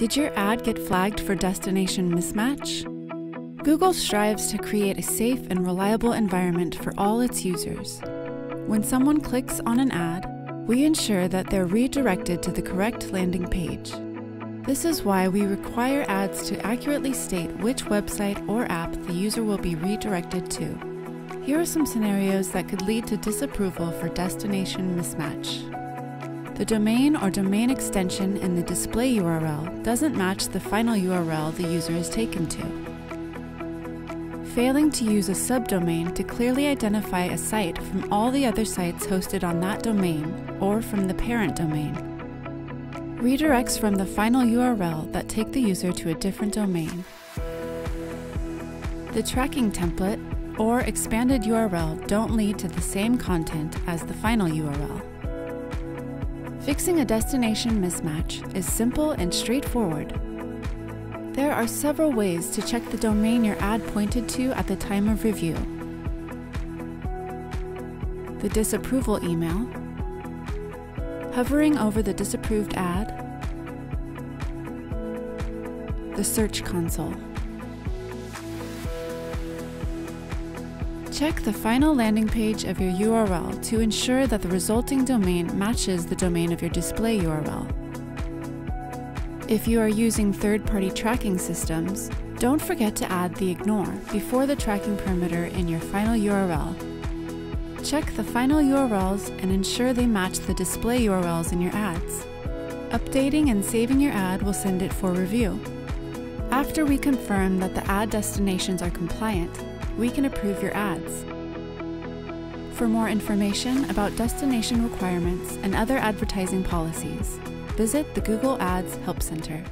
Did your ad get flagged for destination mismatch? Google strives to create a safe and reliable environment for all its users. When someone clicks on an ad, we ensure that they're redirected to the correct landing page. This is why we require ads to accurately state which website or app the user will be redirected to. Here are some scenarios that could lead to disapproval for destination mismatch. The domain or domain extension in the display URL doesn't match the final URL the user is taken to. Failing to use a subdomain to clearly identify a site from all the other sites hosted on that domain or from the parent domain. Redirects from the final URL that take the user to a different domain. The tracking template or expanded URL don't lead to the same content as the final URL. Fixing a destination mismatch is simple and straightforward. There are several ways to check the domain your ad pointed to at the time of review. The disapproval email, hovering over the disapproved ad, the Search Console. Check the final landing page of your URL to ensure that the resulting domain matches the domain of your display URL. If you are using third-party tracking systems, don't forget to add the ignore before the tracking parameter in your final URL. Check the final URLs and ensure they match the display URLs in your ads. Updating and saving your ad will send it for review. After we confirm that the ad destinations are compliant, we can approve your ads. For more information about destination requirements and other advertising policies, visit the Google Ads Help Center.